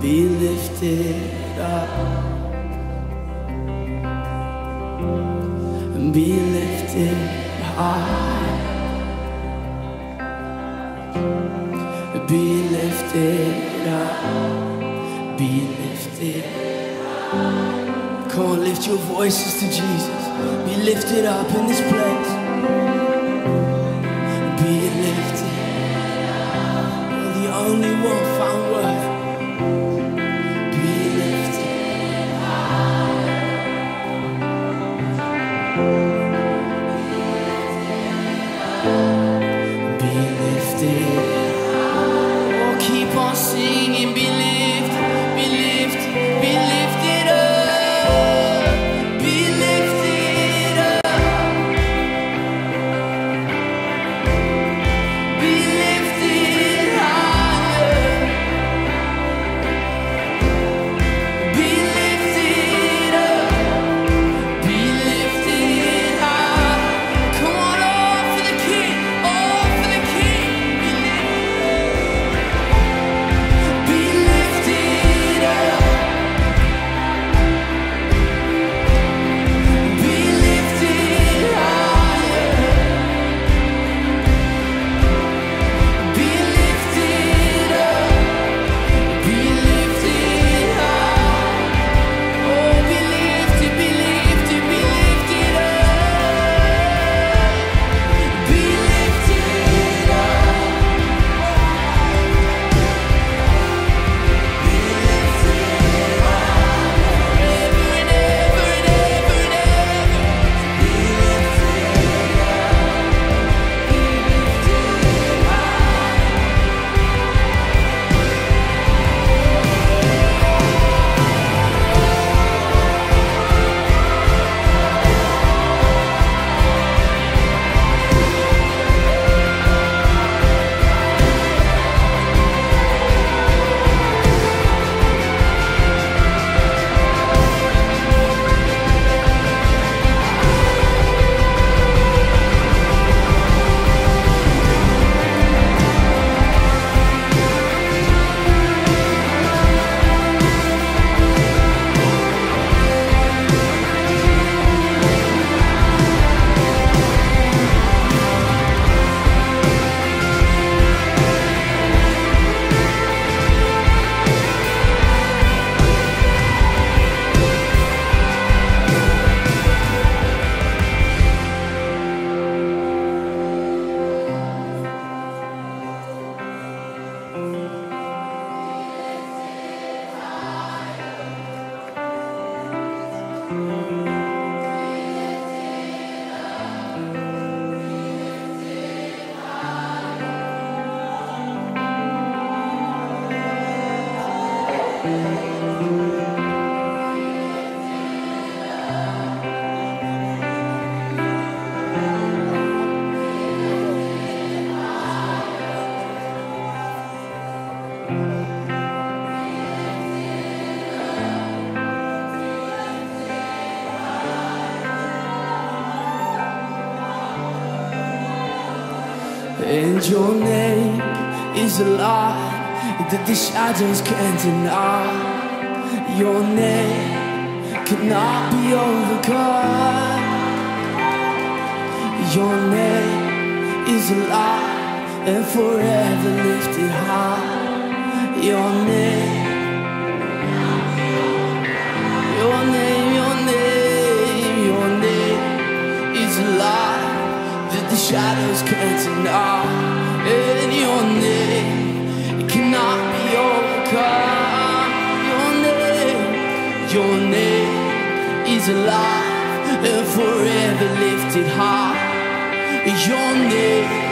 be lifted up and be lifted high. Be lifted up. Be lifted Come on, lift your voices to Jesus. Be lifted up in this place. Your name is a light that the shadows can't deny. Your name cannot be overcome. Your name is a light and forever lifted high. Your name, your name, your name, your name is a light that the shadows can't deny. And your name cannot be overcome. Your name, your name is alive and forever lifted high. Your name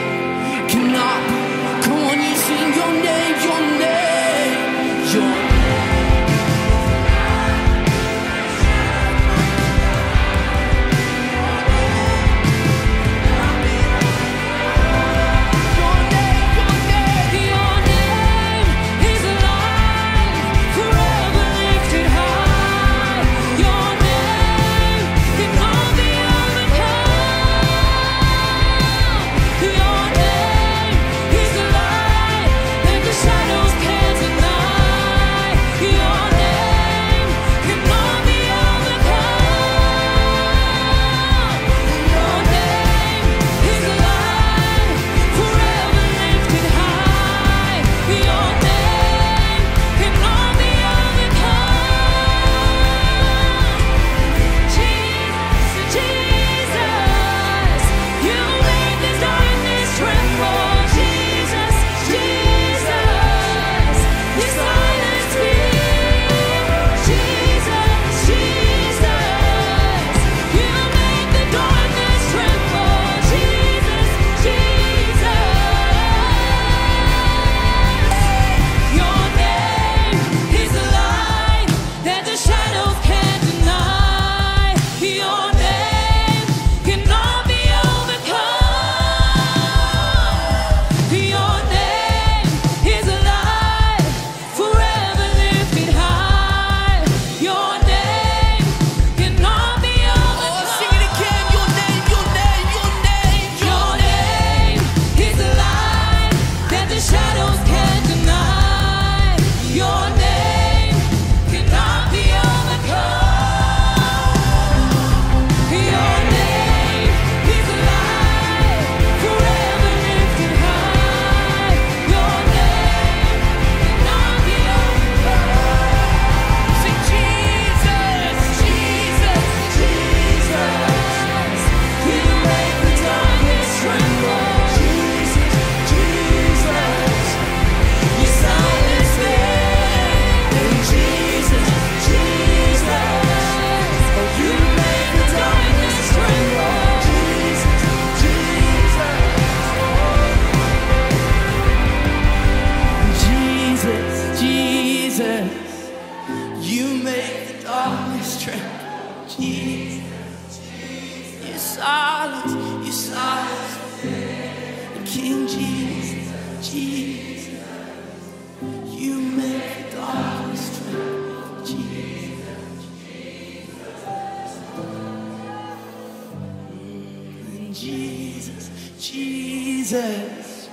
Jesus, Jesus.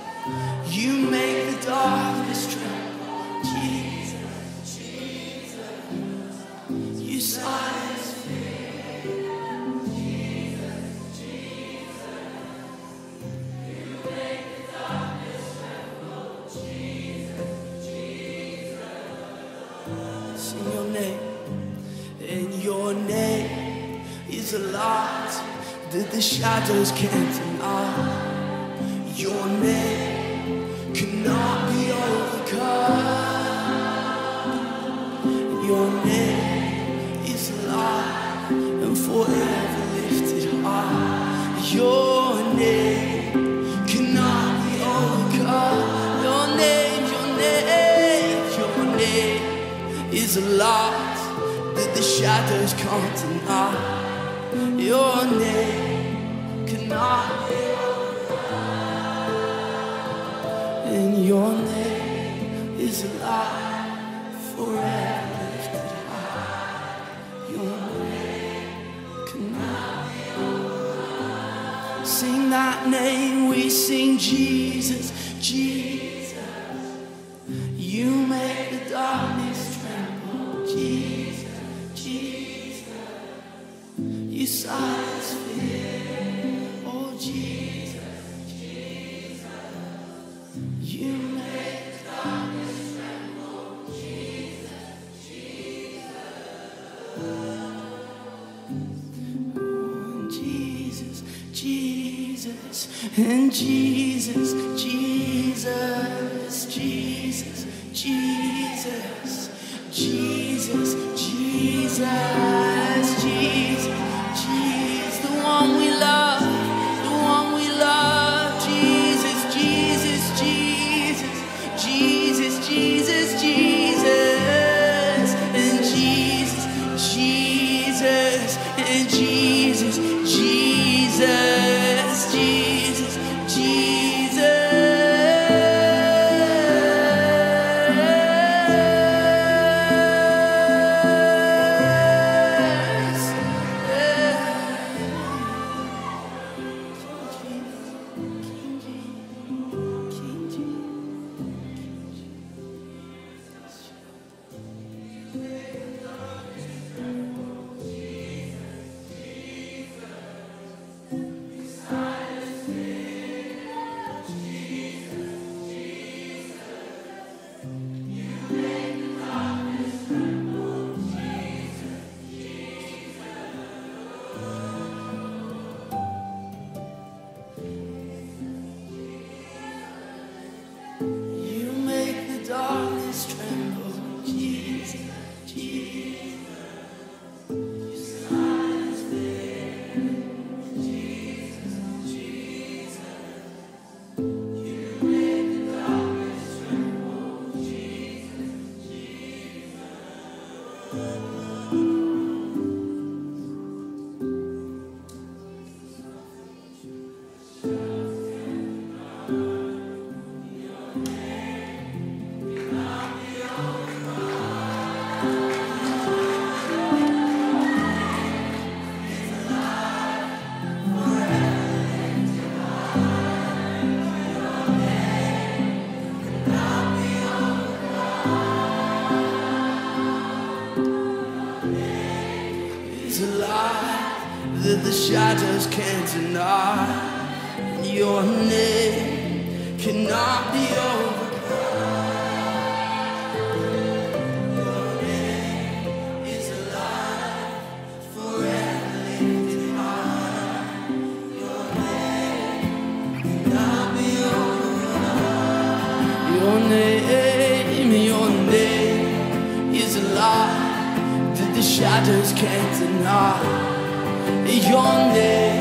You make the darkness tremble, Jesus. Jesus, you silence fear. Jesus, Jesus, you make the darkness tremble. Jesus, Jesus, Sing your name, and your name is a light that the shadows can't is a light that the shadows can't deny. Your name cannot be and your name is a light forever lifted high. Your name cannot be Sing that name, we sing Jesus. And Jesus, Jesus, that just can't deny. Your name cannot be overcome. Your name is alive, forever lifted high. Your name cannot be overcome. Your name, your name is alive that the shadows can't deny. Your name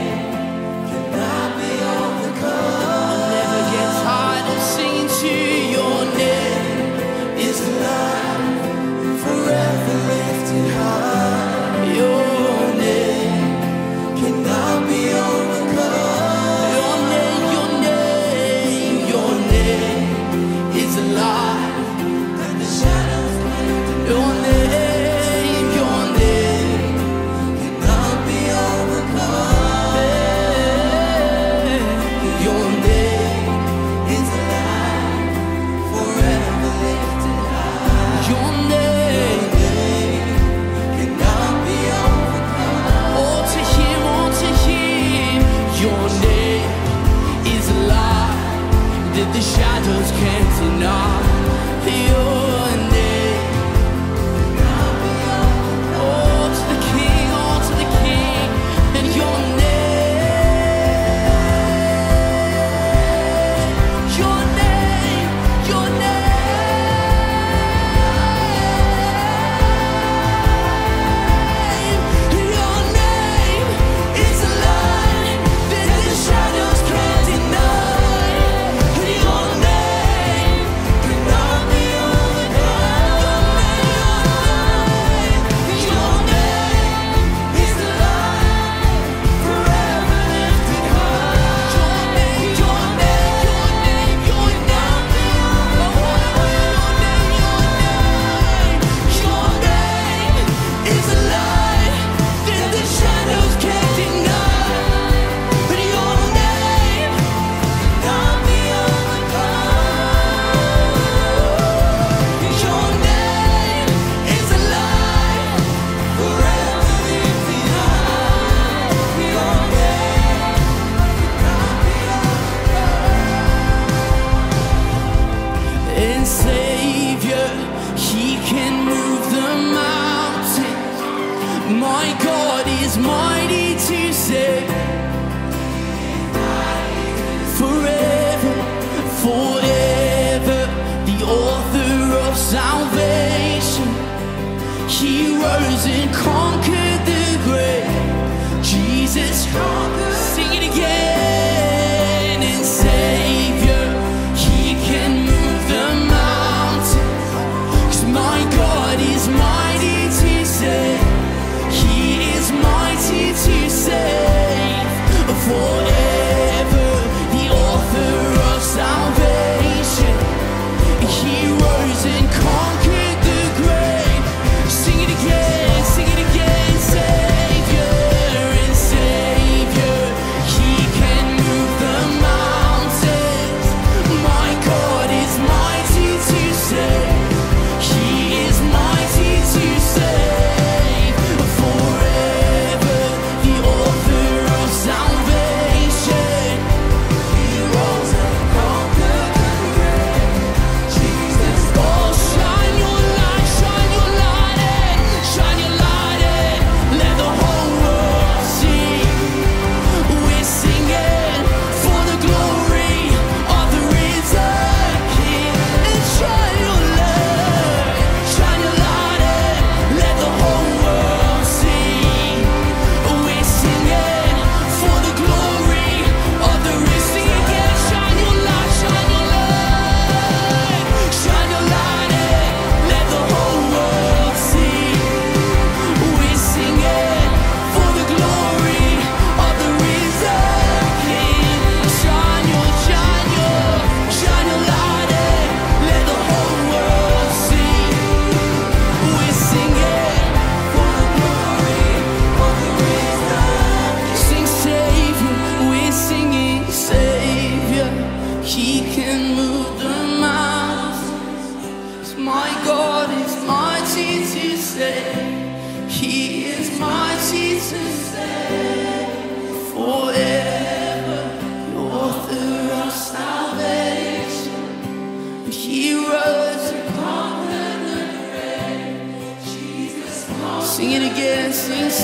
My God is mighty to save forever, forever. The author of salvation, He rose and conquered the grave. Jesus conquered.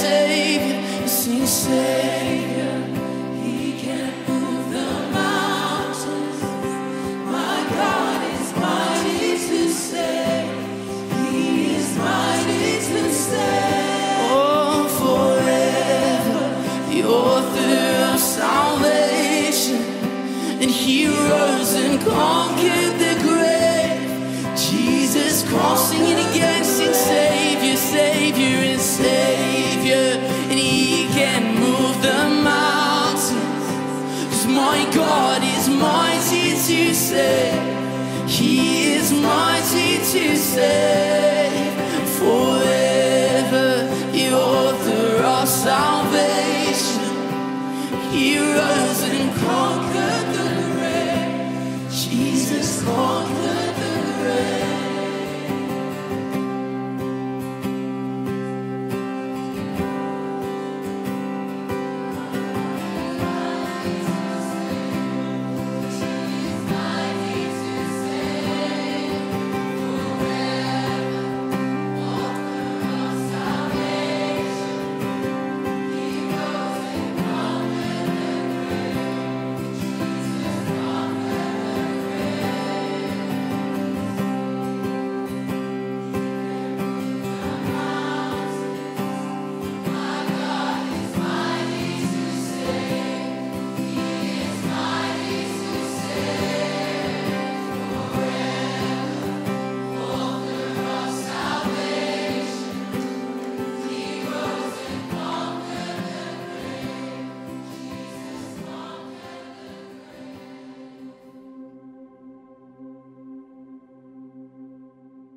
Savior, sing Savior. He is mighty to save.